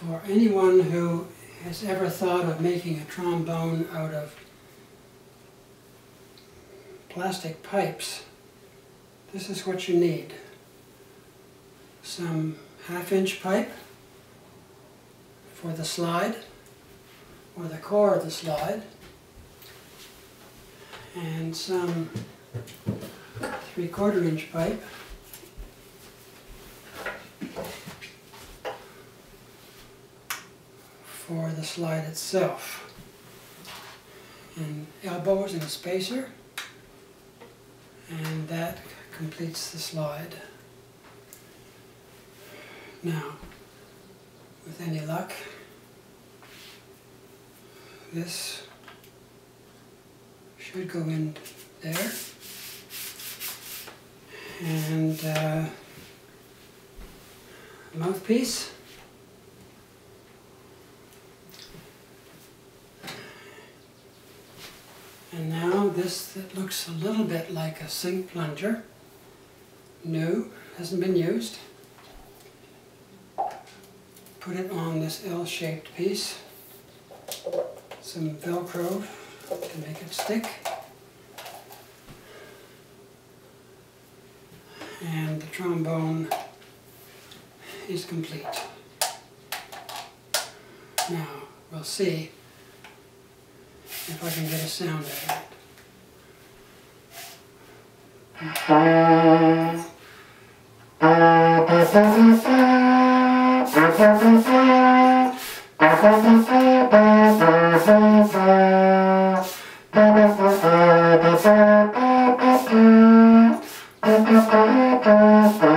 For anyone who has ever thought of making a trombone out of plastic pipes, this is what you need. Some half-inch pipe for the slide, or the core of the slide, and some three-quarter inch pipe for the slide itself. And elbows and a spacer, and that completes the slide. Now, with any luck, this should go in there. And uh, mouthpiece. And now this that looks a little bit like a sink plunger. New, hasn't been used. Put it on this L-shaped piece. Some Velcro to make it stick. And the trombone is complete. Now, we'll see if I can get a sound out of it.